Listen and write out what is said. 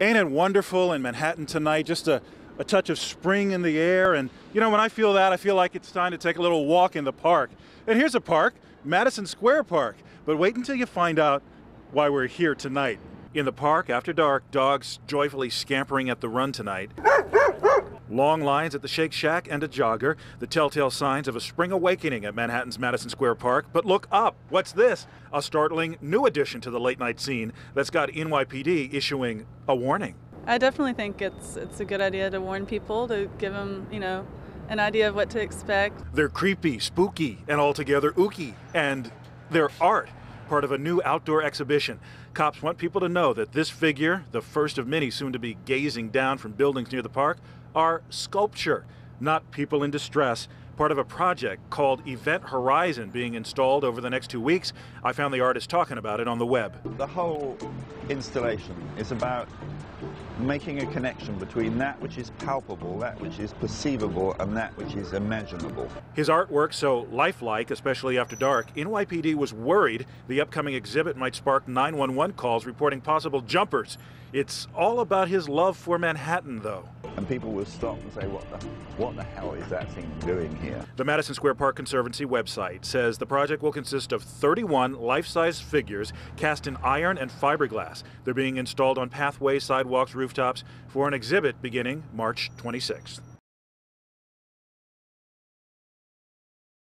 Ain't it wonderful in Manhattan tonight? Just a, a touch of spring in the air. And, you know, when I feel that, I feel like it's time to take a little walk in the park. And here's a park, Madison Square Park. But wait until you find out why we're here tonight. In the park, after dark, dogs joyfully scampering at the run tonight. Long lines at the Shake Shack and a jogger, the telltale signs of a spring awakening at Manhattan's Madison Square Park. But look up. What's this? A startling new addition to the late night scene that's got NYPD issuing a warning. I definitely think it's it's a good idea to warn people to give them, you know, an idea of what to expect. They're creepy, spooky, and altogether ooky. And they're art, part of a new outdoor exhibition. Cops want people to know that this figure, the first of many soon to be gazing down from buildings near the park, are sculpture, not people in distress. Part of a project called Event Horizon being installed over the next two weeks. I found the artist talking about it on the web. The whole installation is about making a connection between that which is palpable, that which is perceivable, and that which is imaginable. His artwork so lifelike, especially after dark, NYPD was worried the upcoming exhibit might spark 911 calls reporting possible jumpers. It's all about his love for Manhattan, though. And people will stop and say, what the, what the hell is that thing doing here? The Madison Square Park Conservancy website says the project will consist of 31 life-size figures cast in iron and fiberglass. They're being installed on pathways, sidewalks, rooftops for an exhibit beginning March 26th.